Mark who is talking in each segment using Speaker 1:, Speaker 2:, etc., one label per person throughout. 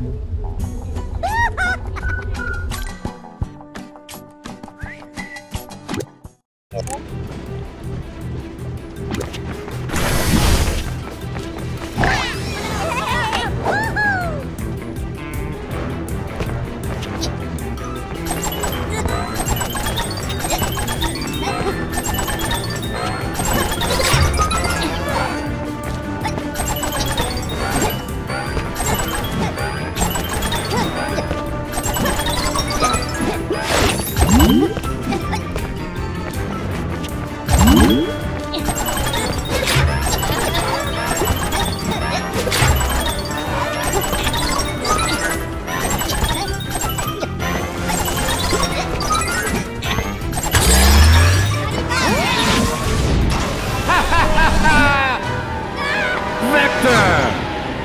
Speaker 1: Vector!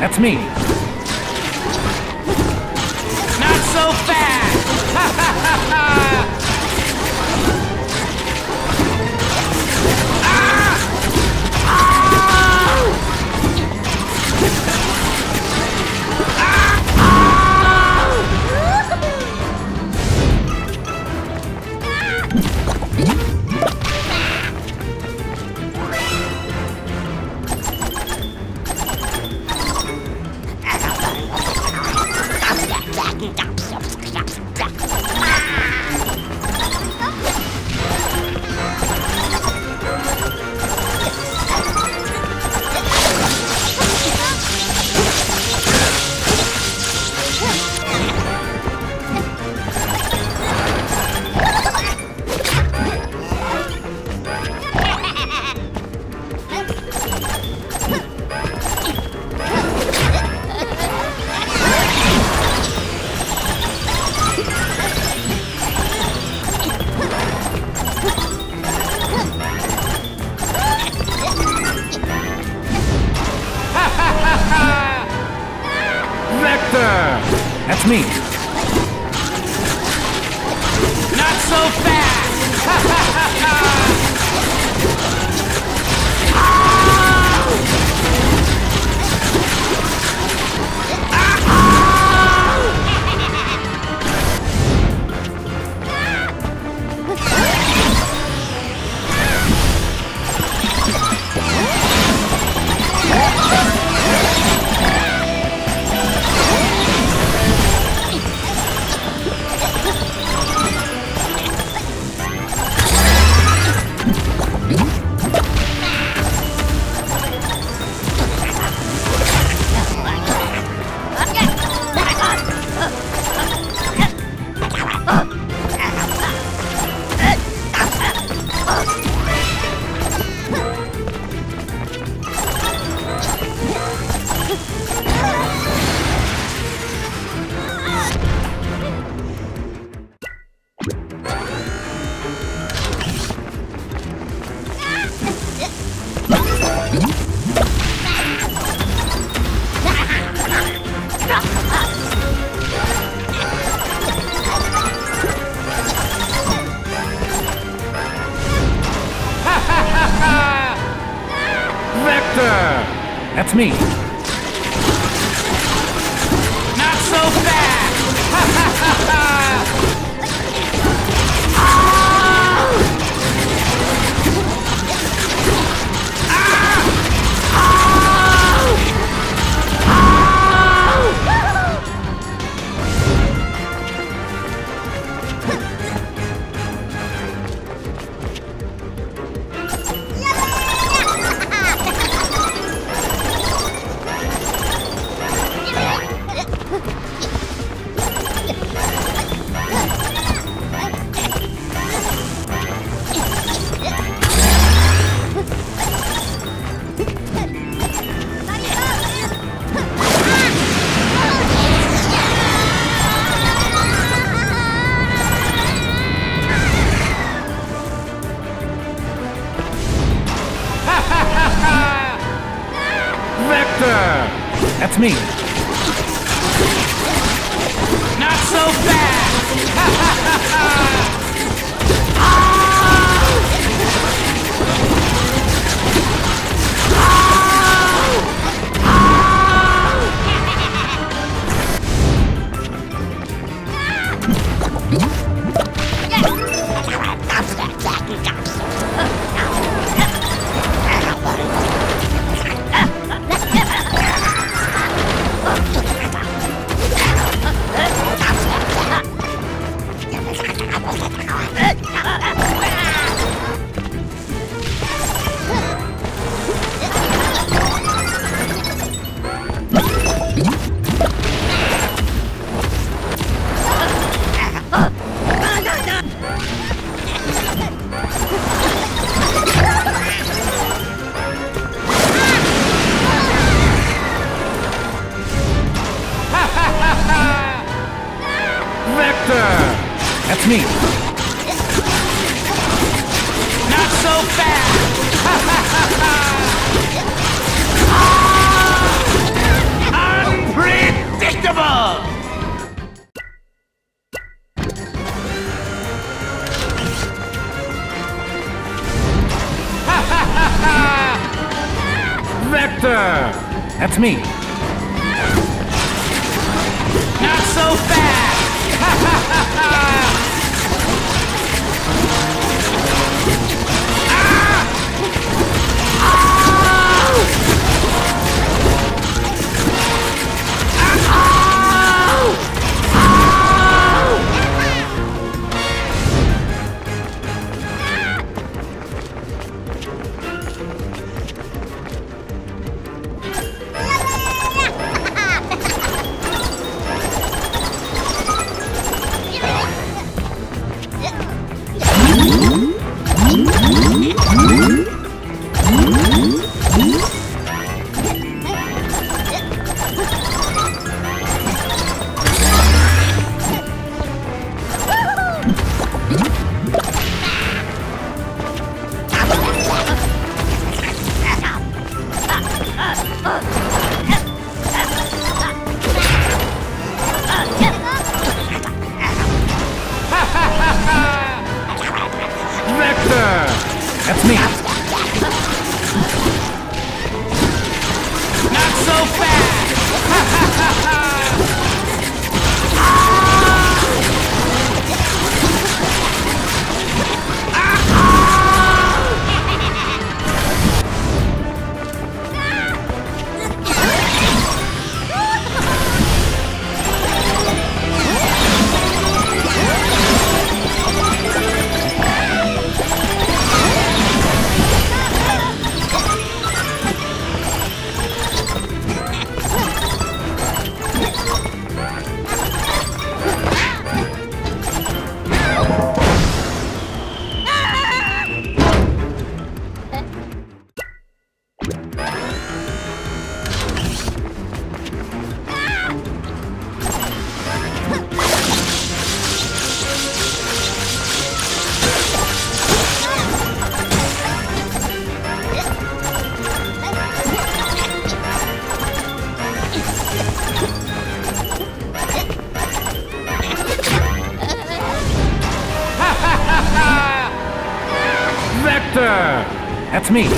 Speaker 1: That's me.
Speaker 2: Not so fast!
Speaker 1: That's me.
Speaker 2: Not so fast!
Speaker 1: me. That's That's me.
Speaker 2: Not so fast! Unpredictable!
Speaker 1: Vector! That's me.
Speaker 2: Not so fast!
Speaker 1: That's me.
Speaker 2: Not so fast!
Speaker 1: That's me.
Speaker 2: Not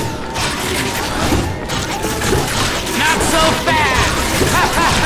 Speaker 2: so fast!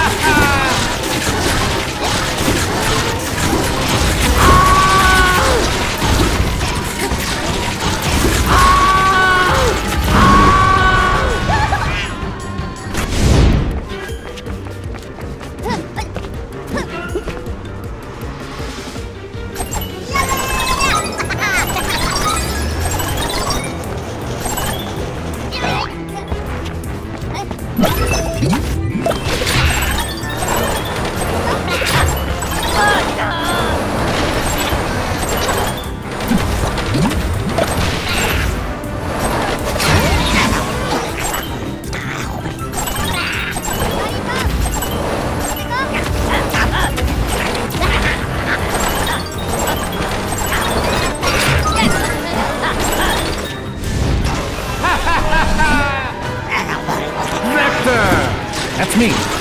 Speaker 1: That's me.